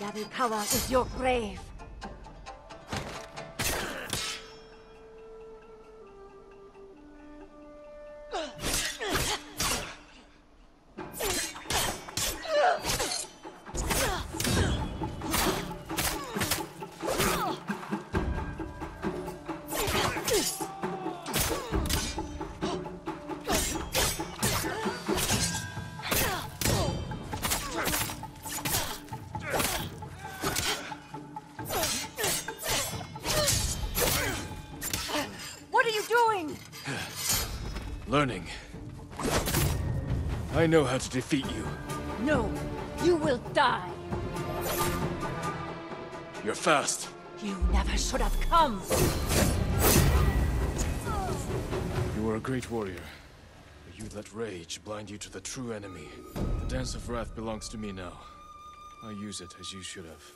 Yarikawa is your grave. What Learning. I know how to defeat you. No, you will die. You're fast. You never should have come. You were a great warrior. But you let rage blind you to the true enemy. The Dance of Wrath belongs to me now. I use it as you should have.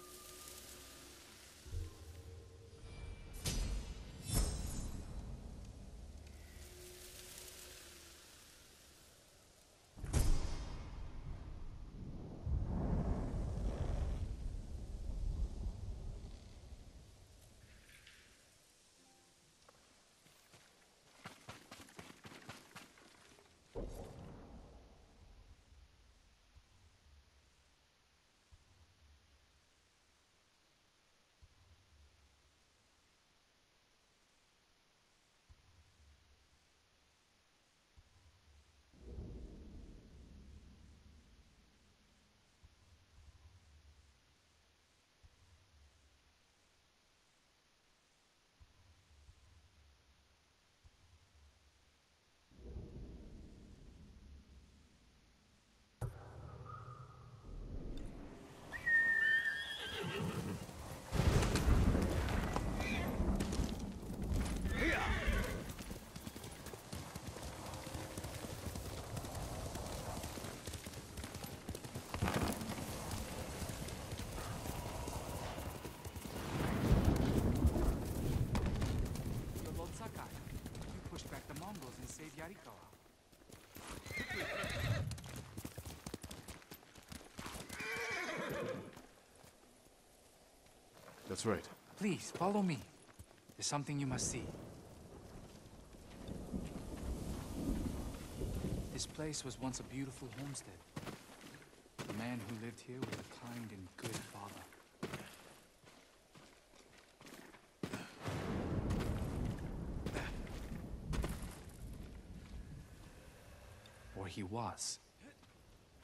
You're Lord Sakai. You pushed back the Mongols and saved Yarikawa. That's right. Please, follow me. There's something you must see. This place was once a beautiful homestead. The man who lived here was a kind and good father. Or he was.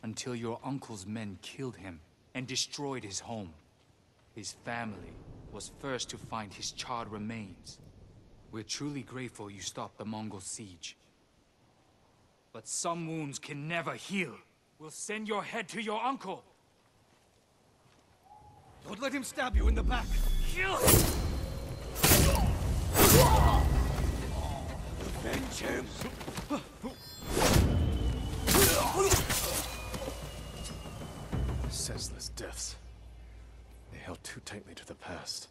Until your uncle's men killed him and destroyed his home. His family was first to find his charred remains. We're truly grateful you stopped the Mongol siege. But some wounds can never heal. We'll send your head to your uncle. Don't let him stab you in the back. Kill him! Avenge him. Senseless deaths. Too tightly to the past.